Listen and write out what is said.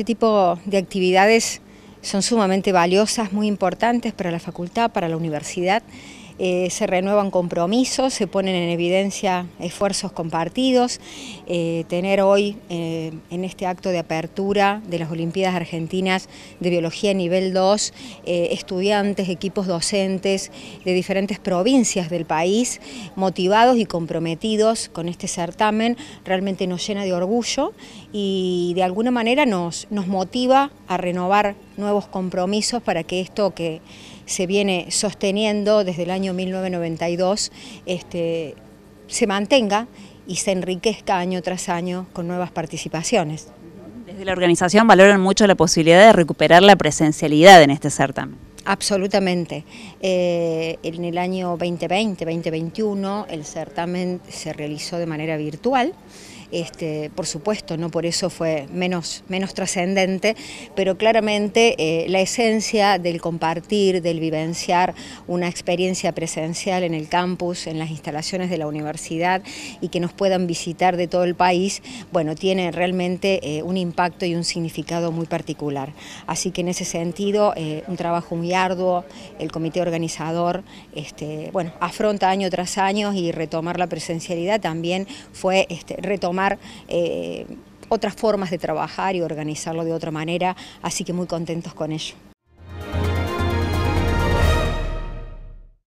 este tipo de actividades son sumamente valiosas, muy importantes para la facultad, para la universidad. Eh, se renuevan compromisos, se ponen en evidencia esfuerzos compartidos. Eh, tener hoy eh, en este acto de apertura de las Olimpiadas Argentinas de Biología nivel 2, estudiantes, equipos docentes de diferentes provincias del país, motivados y comprometidos con este certamen, realmente nos llena de orgullo y de alguna manera nos, nos motiva a renovar nuevos compromisos para que esto que se viene sosteniendo desde el año 1992 este, se mantenga y se enriquezca año tras año con nuevas participaciones. Desde la organización valoran mucho la posibilidad de recuperar la presencialidad en este certamen. Absolutamente. Eh, en el año 2020, 2021, el certamen se realizó de manera virtual. Este, por supuesto, no por eso fue menos, menos trascendente, pero claramente eh, la esencia del compartir, del vivenciar una experiencia presencial en el campus, en las instalaciones de la universidad y que nos puedan visitar de todo el país, bueno, tiene realmente eh, un impacto y un significado muy particular. Así que en ese sentido, eh, un trabajo muy arduo, el comité organizador, este, bueno, afronta año tras año y retomar la presencialidad también fue este, retomar eh, otras formas de trabajar y organizarlo de otra manera, así que muy contentos con ello.